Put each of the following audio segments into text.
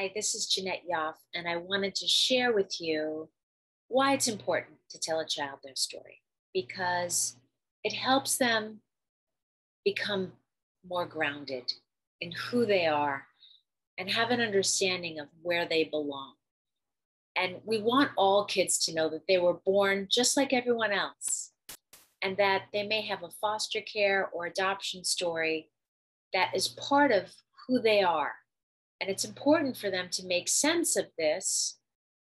Hi, this is Jeanette Yoffe, and I wanted to share with you why it's important to tell a child their story because it helps them become more grounded in who they are and have an understanding of where they belong. And we want all kids to know that they were born just like everyone else and that they may have a foster care or adoption story that is part of who they are. And it's important for them to make sense of this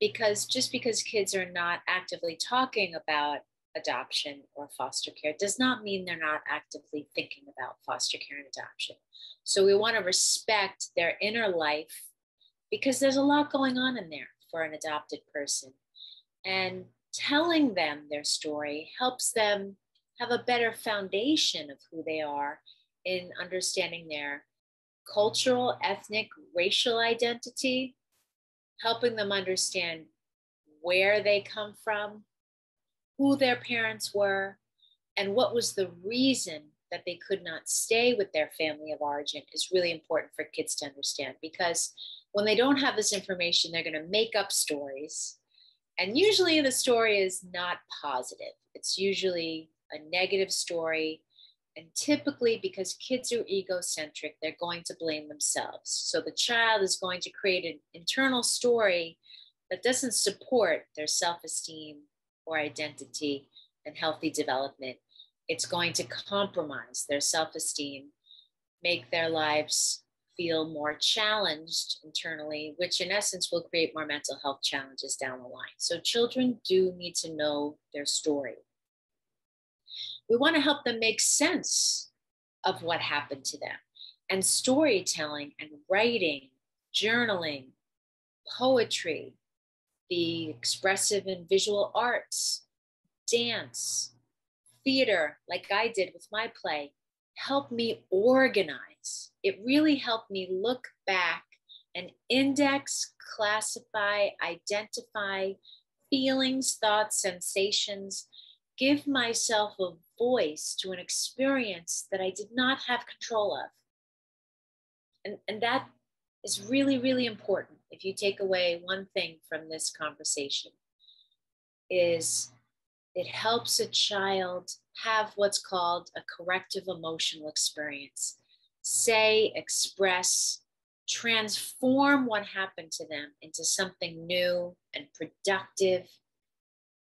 because just because kids are not actively talking about adoption or foster care does not mean they're not actively thinking about foster care and adoption. So we want to respect their inner life because there's a lot going on in there for an adopted person. And telling them their story helps them have a better foundation of who they are in understanding their cultural, ethnic, racial identity, helping them understand where they come from, who their parents were, and what was the reason that they could not stay with their family of origin is really important for kids to understand because when they don't have this information, they're going to make up stories. And usually the story is not positive, it's usually a negative story. And typically, because kids are egocentric, they're going to blame themselves. So the child is going to create an internal story that doesn't support their self esteem or identity and healthy development. It's going to compromise their self esteem, make their lives feel more challenged internally, which in essence will create more mental health challenges down the line. So children do need to know their story. We want to help them make sense of what happened to them. And storytelling and writing, journaling, poetry, the expressive and visual arts, dance, theater, like I did with my play, help me organize. It really helped me look back and index, classify, identify feelings, thoughts, sensations, give myself a voice to an experience that I did not have control of. And, and that is really, really important if you take away one thing from this conversation is it helps a child have what's called a corrective emotional experience say express transform what happened to them into something new and productive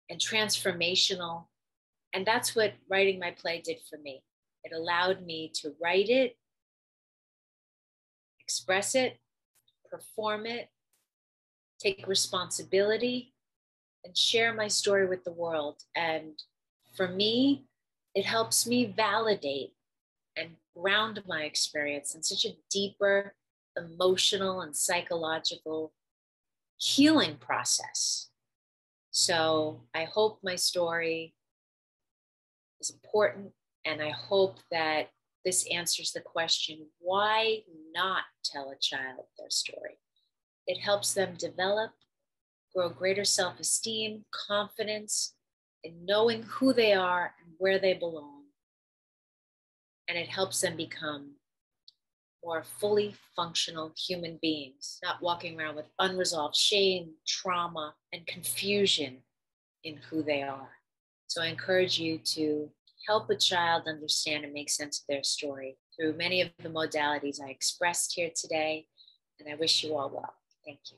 and transformational and that's what writing my play did for me it allowed me to write it express it perform it take responsibility and share my story with the world. And for me, it helps me validate and ground my experience in such a deeper emotional and psychological healing process. So I hope my story is important, and I hope that this answers the question why not tell a child their story? It helps them develop, grow greater self esteem, confidence in knowing who they are and where they belong. And it helps them become more fully functional human beings, not walking around with unresolved shame, trauma, and confusion in who they are. So I encourage you to help a child understand and make sense of their story through many of the modalities I expressed here today. And I wish you all well. Thank you.